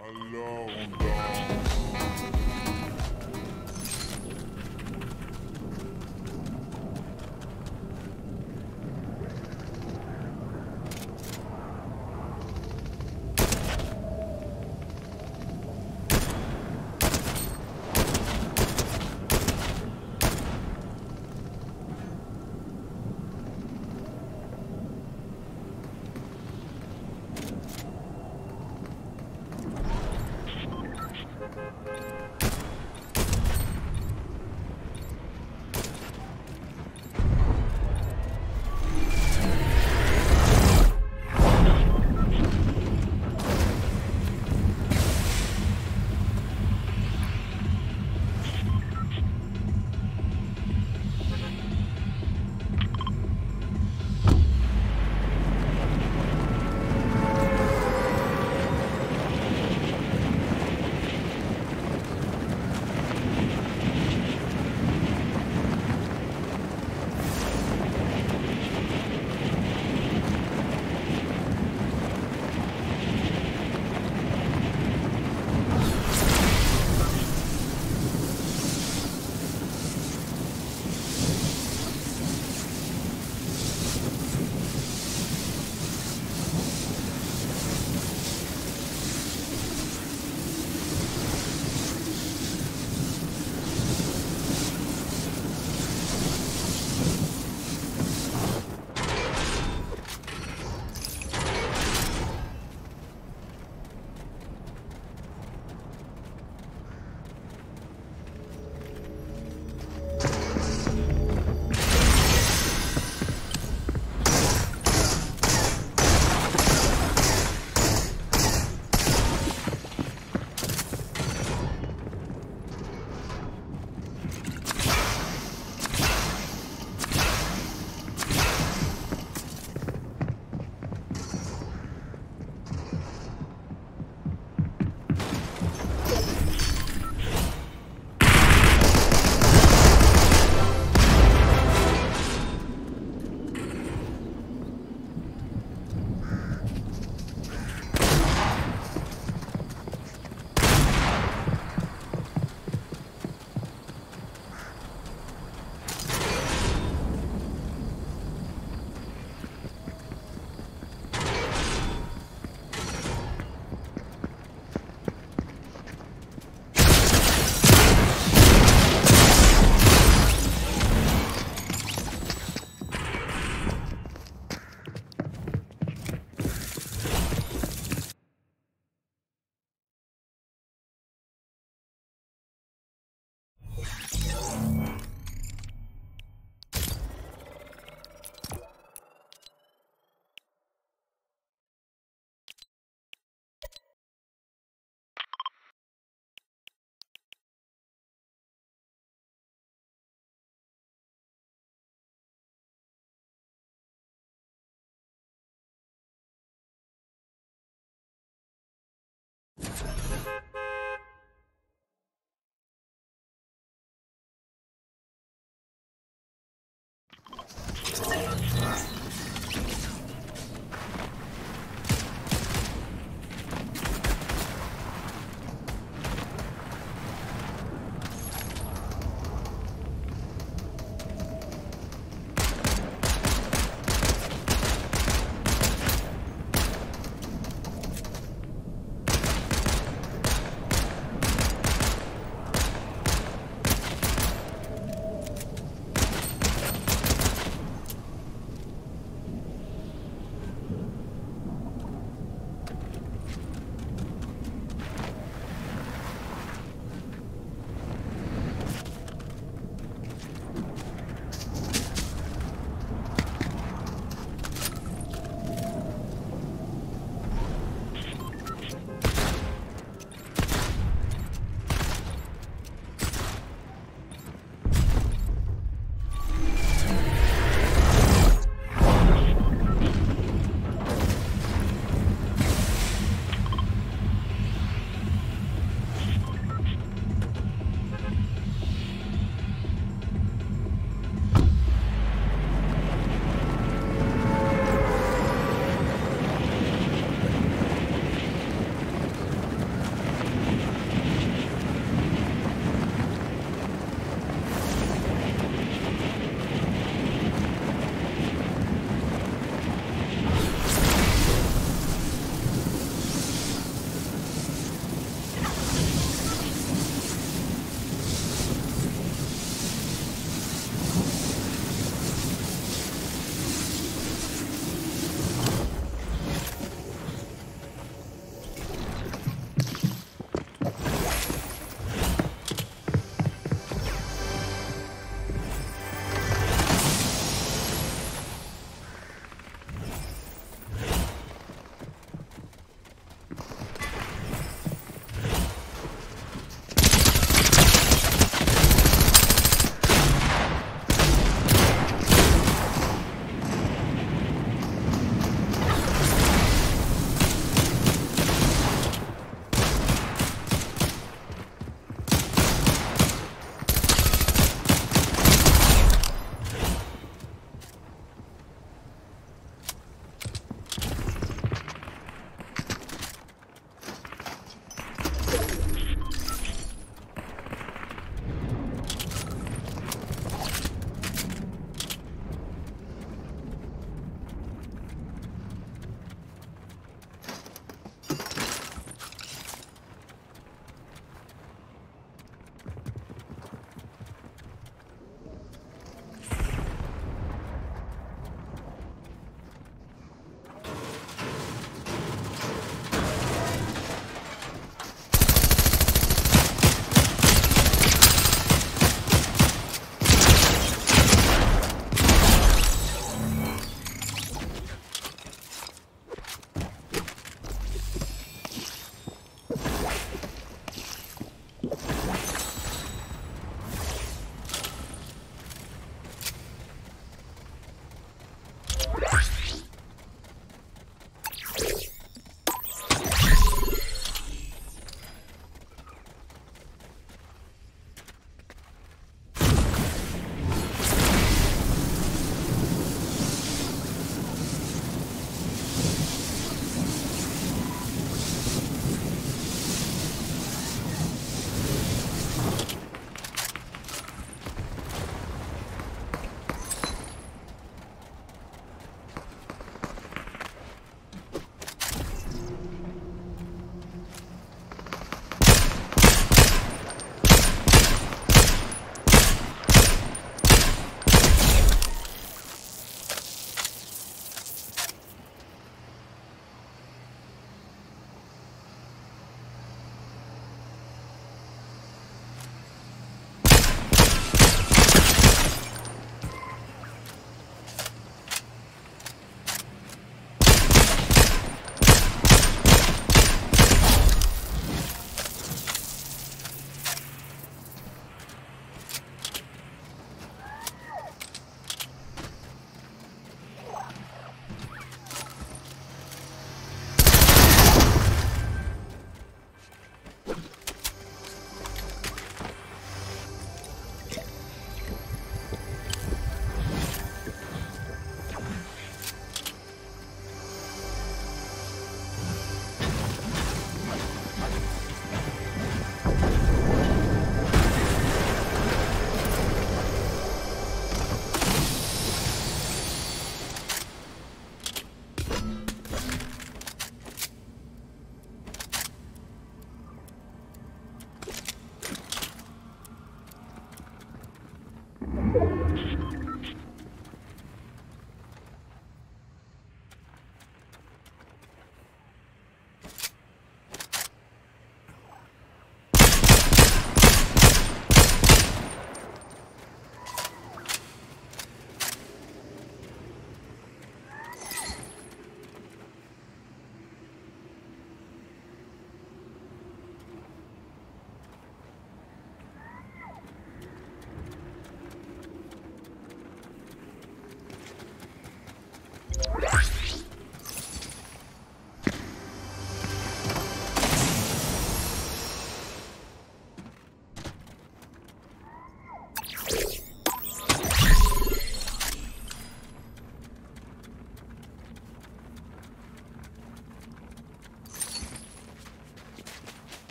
Alone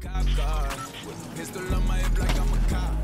Top guard. With a pistol on my hip like I'm a cop.